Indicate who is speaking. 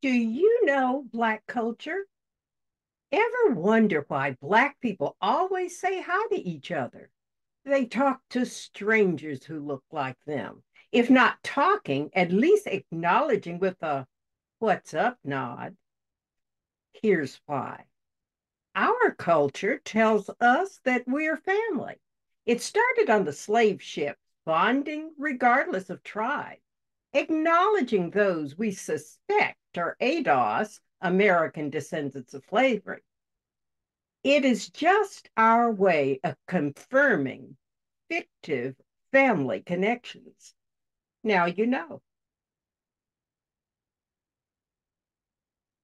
Speaker 1: Do you know Black culture? Ever wonder why Black people always say hi to each other? They talk to strangers who look like them. If not talking, at least acknowledging with a what's up nod. Here's why. Our culture tells us that we're family. It started on the slave ships, bonding regardless of tribe, acknowledging those we suspect are ADOS, American descendants of slavery. It is just our way of confirming fictive family connections. Now you know.